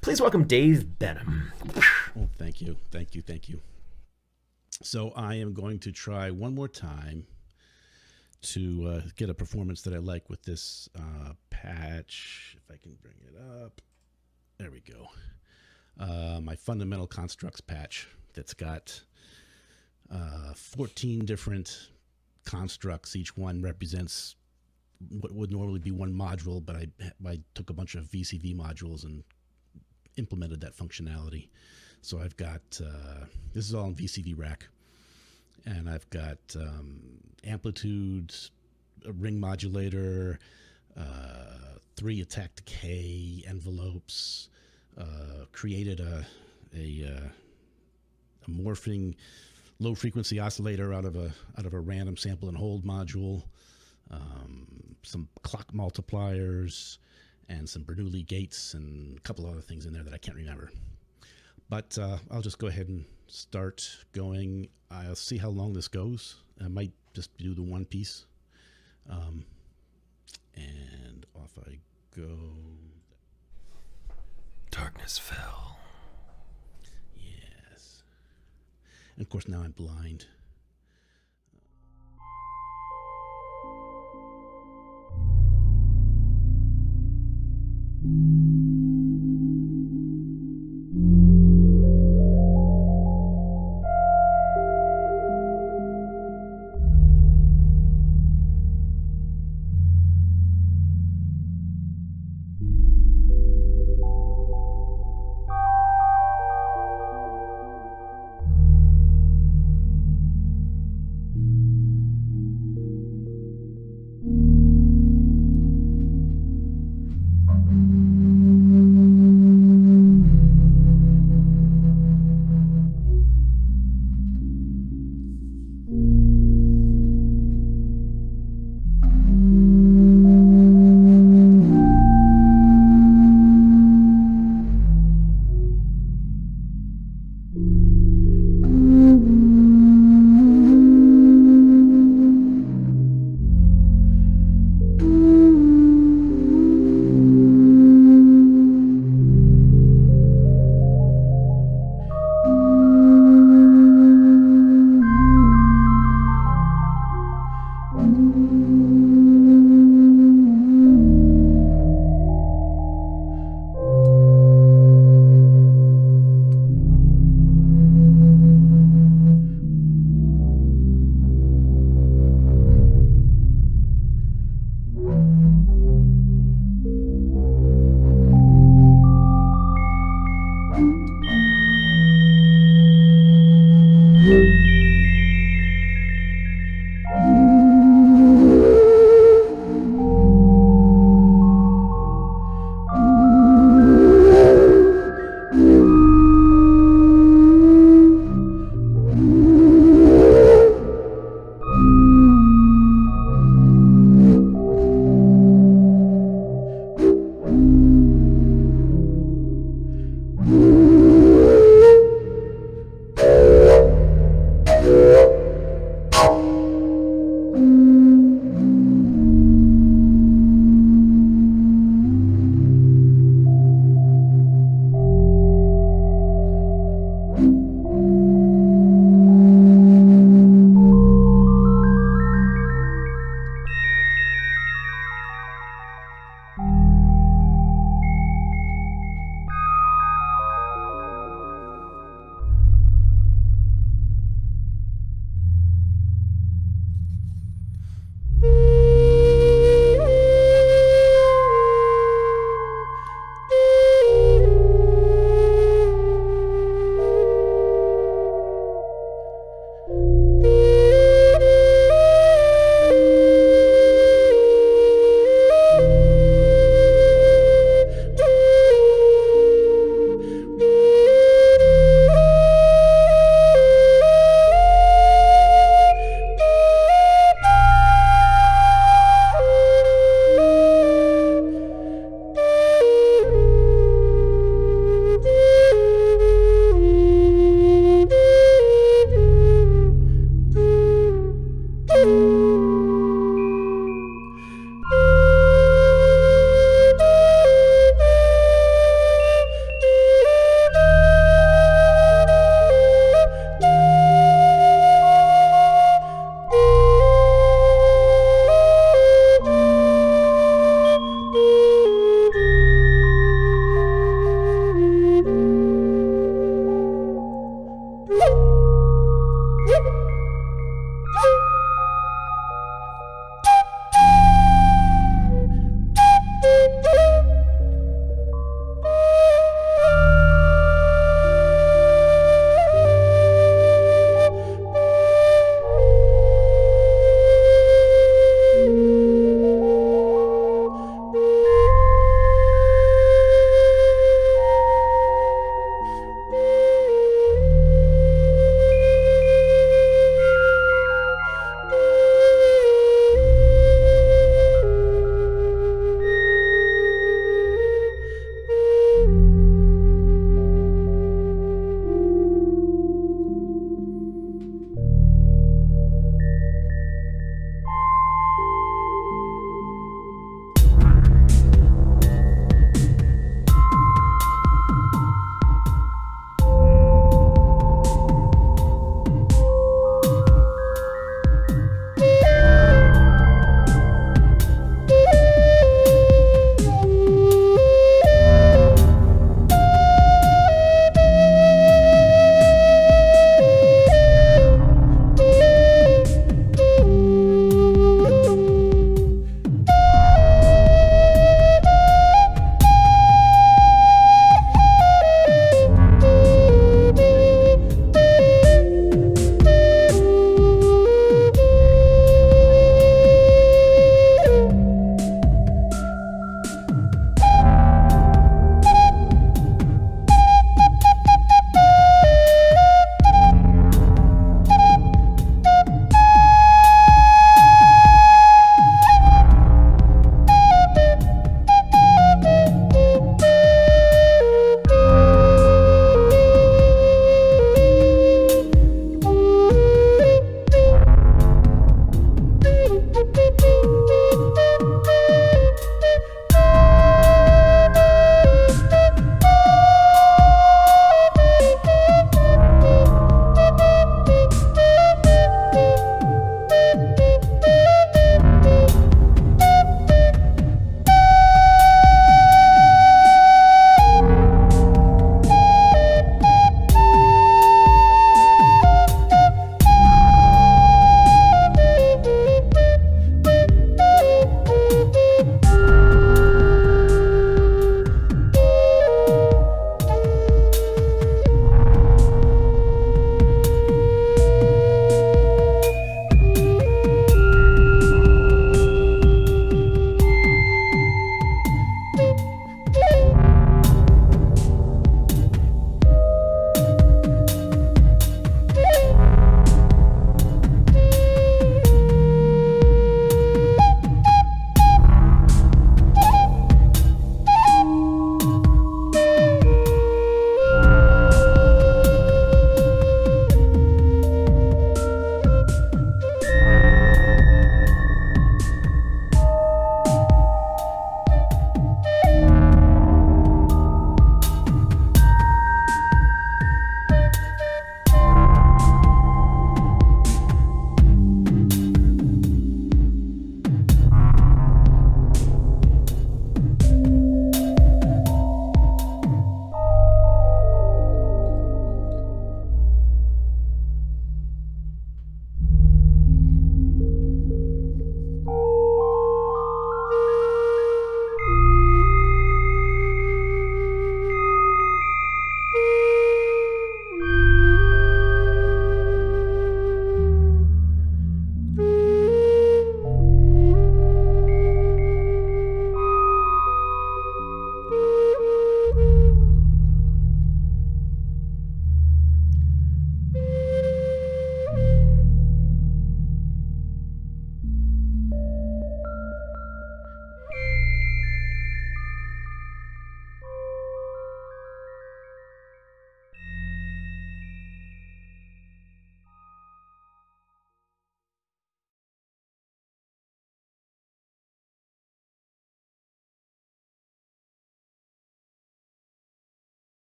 Please welcome Dave Benham. Oh, thank you, thank you, thank you. So I am going to try one more time to uh, get a performance that I like with this uh, patch. If I can bring it up, there we go. Uh, my fundamental constructs patch that's got uh, 14 different constructs. Each one represents what would normally be one module, but I, I took a bunch of VCV modules and implemented that functionality. So I've got uh, this is all in VCV rack, and I've got um, amplitude, a ring modulator, uh, three attack decay envelopes. Uh, created a a, uh, a morphing low frequency oscillator out of a out of a random sample and hold module. Um, some clock multipliers and some Bernoulli gates and a couple other things in there that I can't remember. But uh, I'll just go ahead and start going. I'll see how long this goes. I might just do the one piece. Um, and off I go. Darkness fell. Yes. And of course, now I'm blind.